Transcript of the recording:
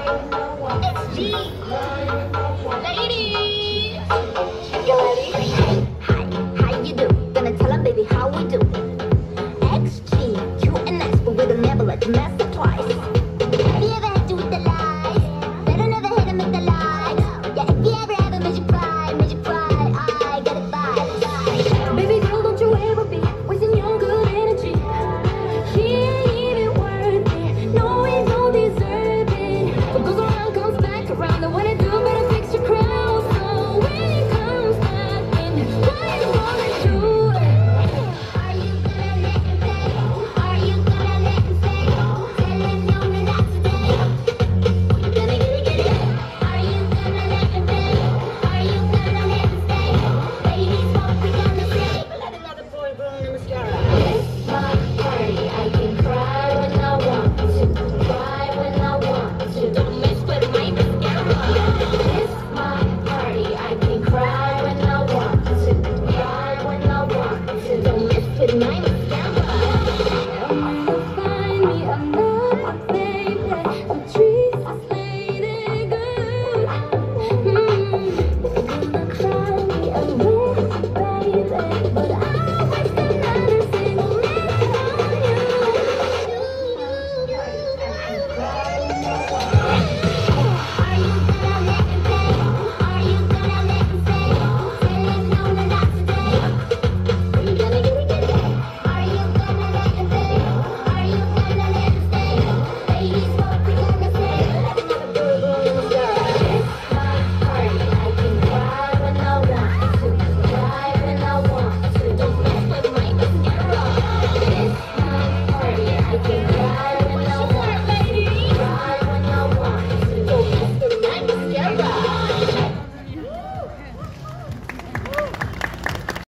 It's G. Ladies. You ready? Hi, how you do? Gonna baby, how we do. XG, mess good night.